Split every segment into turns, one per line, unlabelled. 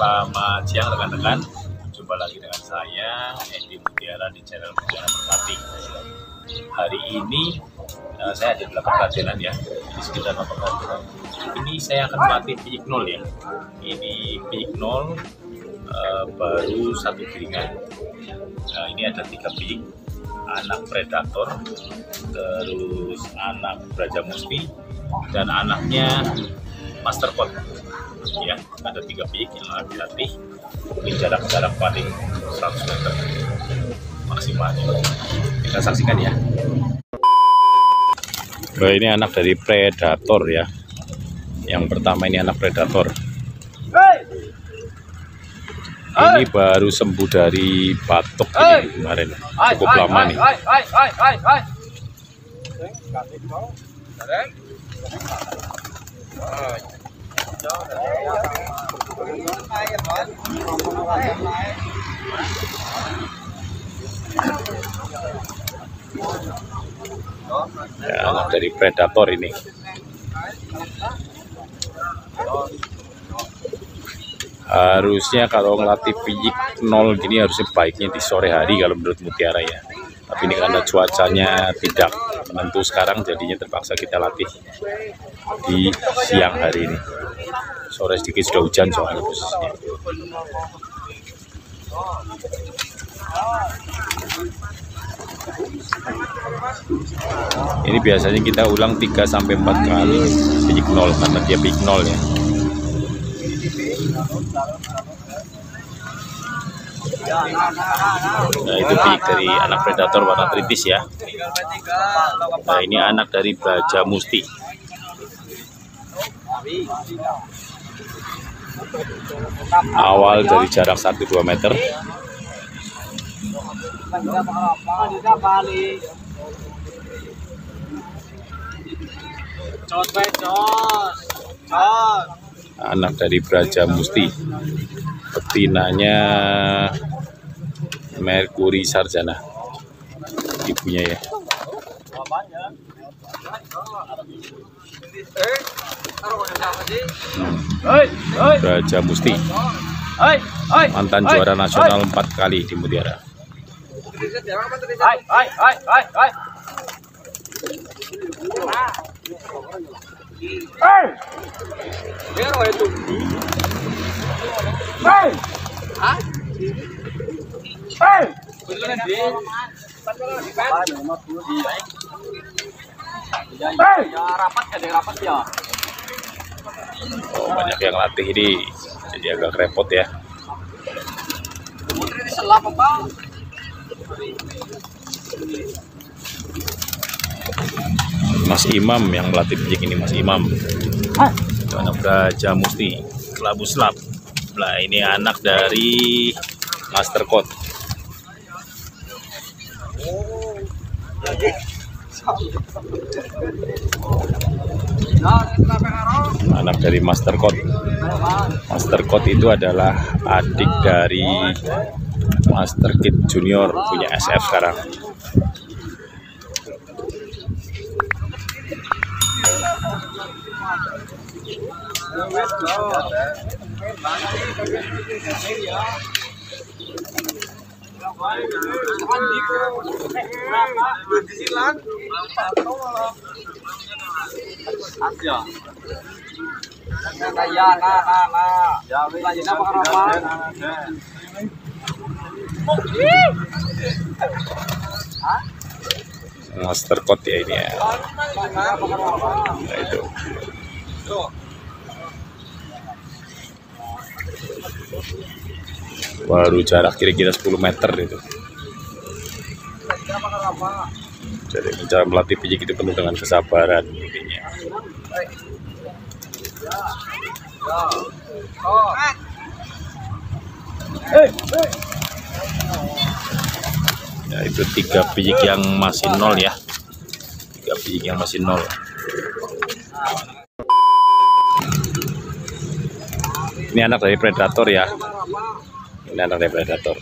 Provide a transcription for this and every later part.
Selamat siang rekan-rekan. Jumpa lagi dengan saya Edi Mutiara di channel Mutiara Merpati. Hari ini uh, saya ada di Lapangan ya di sekitar Lapangan Ini saya akan melatih pijik nol ya. Ini pijik nol uh, baru satu piringan. Nah, ini ada tiga pijik anak predator, terus anak Braja Musti, dan anaknya Master Pot. Ya, ada tiga pik yang akan dilatih. Ini jarak-jarak paling 100 meter maksimal. Kita saksikan ya. Nah, ini anak dari predator ya. Yang pertama ini anak predator. Ini baru sembuh dari batuk ini kemarin. Cukup lama nih. Ya, dari predator ini. Harusnya kalau ngelatih fisik nol gini harusnya baiknya di sore hari kalau menurut Mutiara ya. Tapi ini karena cuacanya tidak menentu sekarang jadinya terpaksa kita latih di siang hari ini. Sore sedikit sudah hujan soalnya posisinya. Ini biasanya kita ulang 3 sampai 4 kali big nol karena dia big nol ya. Nah itu big dari anak predator warna tritis ya. Nah ini anak dari Baja Musti. Awal dari jarak 1-2 meter. Anak dari Braja Musti. Betinanya Merkuri Sarjana. Ibunya ya. Hmm. Braja Musti. Mantan juara nasional empat kali di Mutiara. Oh, banyak yang latih ini jadi agak repot ya. Mas Imam yang melatih pijik ini Mas Imam. Anak Braja Musti, Kelabu Slap. Nah ini anak dari Master Code. Anak dari Master Code. Master Code itu adalah adik dari Master Kid Junior punya SF sekarang. Master Code ya ini ya. Nah, itu. Baru jarak kira-kira 10 meter itu. Jadi cara melatih pijik itu penuh dengan kesabaran intinya. Ya itu tiga pijik yang masih nol ya. Tiga pijik yang masih nol. Ini anak dari predator ya. Ini anak.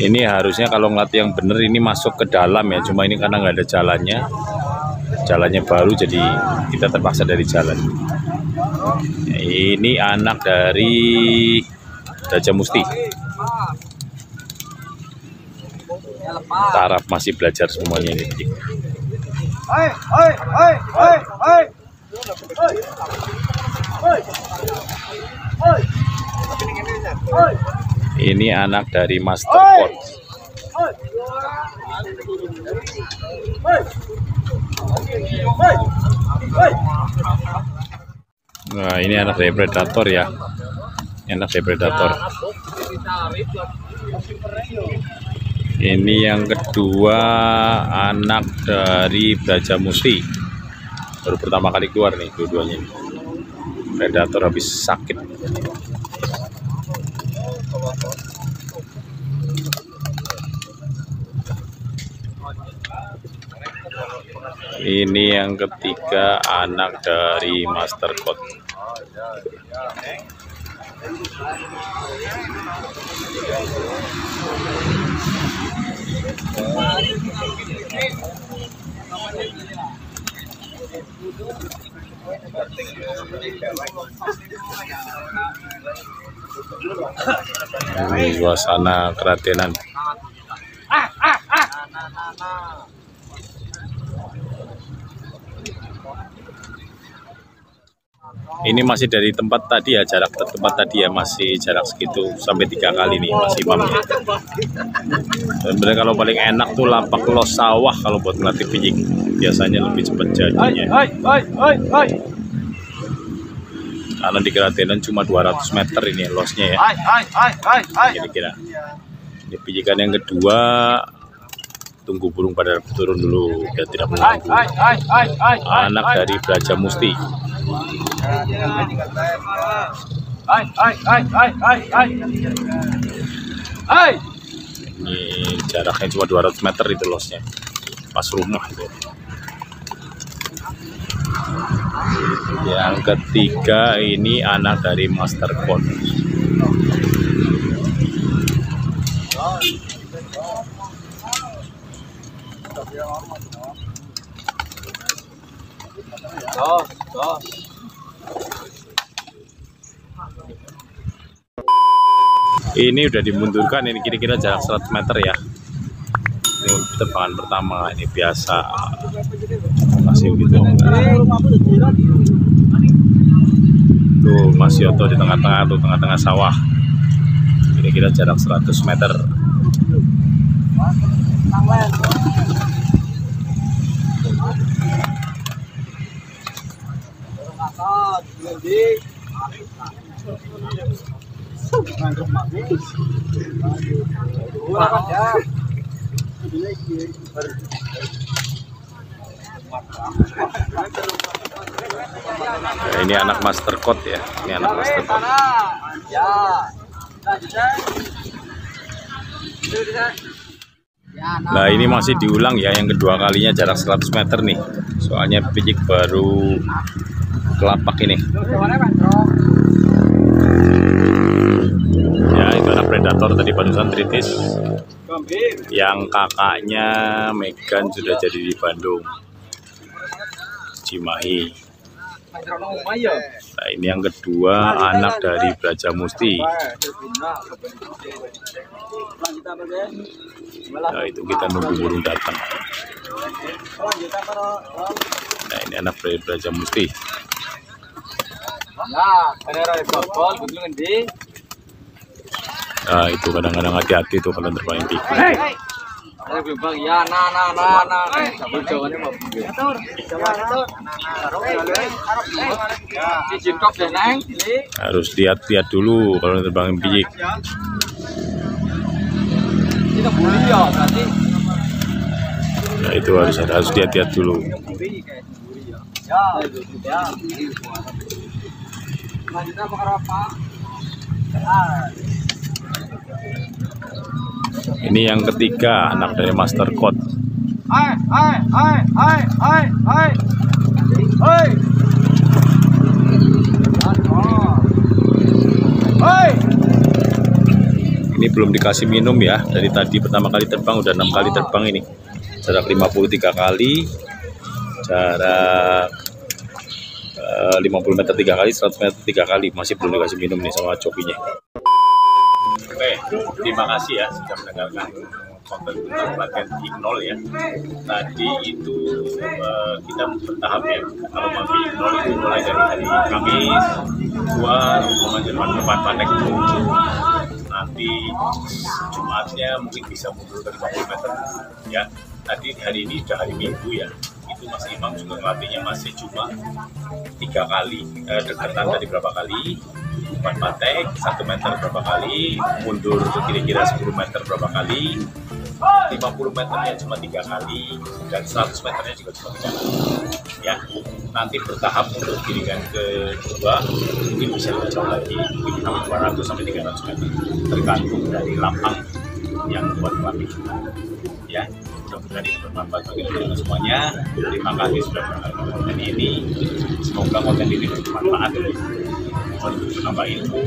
Ini harusnya kalau ngelatih yang bener ini masuk ke dalam ya. Cuma ini karena nggak ada jalannya. jalannya baru jadi kita terpaksa dari jalan ini anak dari Raja Musti taraf masih belajar semuanya ini. Ini anak dari Master. Pot. Nah ini anak dari Predator ya. Ini anak dari Predator. Ini yang kedua anak dari Braja Musti baru pertama kali keluar nih dua-duanya Predator habis sakit. Ini yang ketiga anak dari Master Code ini suasana keratenan ini masih dari tempat tadi ya jarak tempat tadi ya masih jarak segitu sampai tiga kali nih masih mamnya sebenarnya kalau paling enak tuh lapak los sawah kalau buat melatih pijik biasanya lebih cepat jadinya.
Hai, hai, hai, hai.
karena di keratenan cuma 200 meter ini ya, losnya ya kira-kira. Ini pijikan yang kedua tunggu burung pada turun dulu biar tidak mengganggu anak dari Braja Musti. Ini jaraknya cuma 200 meter itu losnya. Pas rumah itu. Yang ketiga ini anak dari Master Code Ini udah dimundurkan ini kira-kira jarak 100 meter ya. Ini terbang pertama ini biasa. Masih gitu tuh Mas Yoto di tengah-tengah tuh tengah-tengah sawah. Kira-kira jarak 100 meter Ya, ini anak Master Code ya ini anak Master Code.
Ya.
Nah ini masih diulang ya yang kedua kalinya jarak 100 meter nih. Soalnya pijik baru kelapak ini. Ya itu anak predator tadi barusan tritis yang kakaknya Megan sudah jadi di Bandung. Cimahi. Nah ini yang kedua anak dari Braja Musti. Nah itu kita nunggu burung datang. Nah ini anak dari Braja Musti nah itu kadang-kadang hati-hati tuh kalau terbang tinggi
Ada bimbang, ya, nah, nah, nah, nah.
Harus lihat-lihat dulu kalau terbang pijik
ya,
nah itu harus harus lihat-lihat dulu.
Ya, ya.
Ini yang ketiga anak dari Master Code
Hai, hai, hai, hai, hai, hai. Hai. Hai.
ini belum dikasih minum ya dari tadi pertama kali terbang udah enam kali terbang ini jarak 53 kali jarak eh, 50 meter tiga kali 100 meter tiga kali. Masih belum dikasih minum nih sama jokinya oke terima kasih ya sudah mendengarkan konten tentang pelatihan Ignol ya. Tadi itu eh, kita bertahap ya. Kalau mau Ignol itu mulai dari hari Kamis dua mengajarkan depan panek nanti Jumatnya mungkin bisa mundur ke 50 meter ya. Tadi hari ini sudah hari Minggu ya itu Mas Imam juga ngelatihnya masih cuma tiga kali. Eh, dekatan tadi berapa kali? Empat patek satu meter berapa kali? Mundur ke kira-kira 10 meter berapa kali? 50 meternya cuma tiga kali dan 100 meternya juga cuma tiga kali. Ya nanti bertahap untuk giringan kedua mungkin bisa lebih jauh lagi. Mungkin sampai 200 sampai 300 meter. Tergantung dari lapang yang buat pelatih ya. Mudah-mudahan ini bermanfaat bagi teman-teman semuanya. Terima kasih sudah menonton konten ini. Semoga konten ini bermanfaat. Untuk menambah ilmu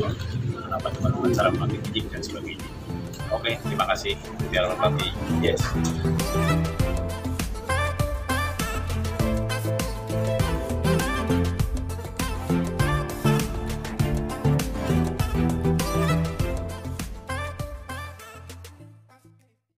menambah teman-teman cara melatih fisik dan sebagainya. Oke terima kasih. Biar pelatih yes